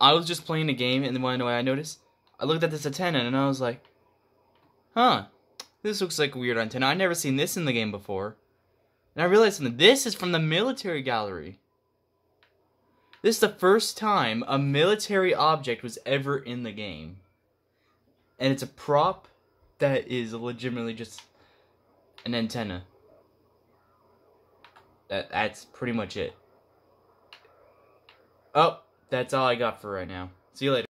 I was just playing a game, and then when I noticed, I looked at this antenna, and I was like, huh, this looks like a weird antenna. I never seen this in the game before. And I realized something. This is from the military gallery. This is the first time a military object was ever in the game. And it's a prop that is legitimately just an antenna. That that's pretty much it. Oh, that's all I got for right now. See you later.